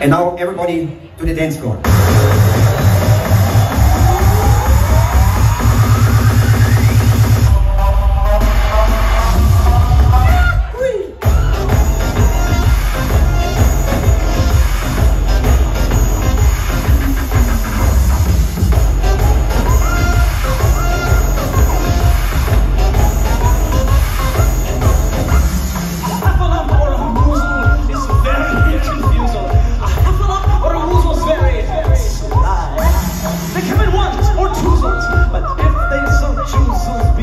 And now everybody to the dance floor.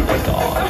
my god.